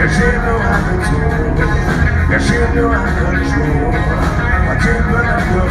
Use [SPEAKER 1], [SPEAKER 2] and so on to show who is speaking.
[SPEAKER 1] Yes, you know I control. Yes, you know I control. I can't let.